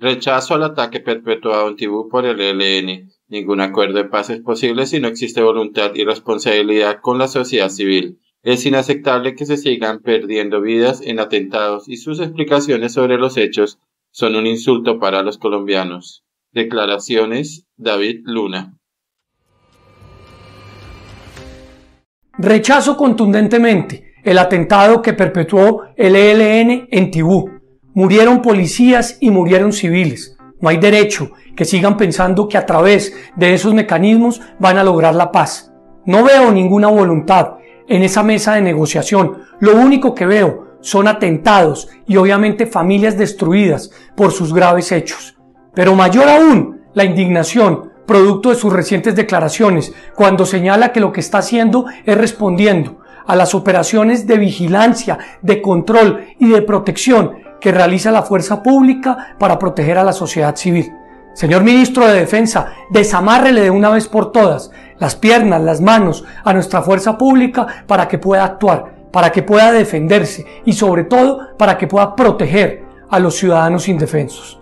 Rechazo al ataque perpetuado en Tibú por el ELN. Ningún acuerdo de paz es posible si no existe voluntad y responsabilidad con la sociedad civil. Es inaceptable que se sigan perdiendo vidas en atentados y sus explicaciones sobre los hechos son un insulto para los colombianos. Declaraciones David Luna. Rechazo contundentemente el atentado que perpetuó el ELN en Tibú. Murieron policías y murieron civiles. No hay derecho que sigan pensando que a través de esos mecanismos van a lograr la paz. No veo ninguna voluntad en esa mesa de negociación. Lo único que veo son atentados y obviamente familias destruidas por sus graves hechos. Pero mayor aún, la indignación producto de sus recientes declaraciones, cuando señala que lo que está haciendo es respondiendo a las operaciones de vigilancia, de control y de protección que realiza la fuerza pública para proteger a la sociedad civil. Señor ministro de Defensa, desamárrele de una vez por todas las piernas, las manos a nuestra fuerza pública para que pueda actuar, para que pueda defenderse y sobre todo para que pueda proteger a los ciudadanos indefensos.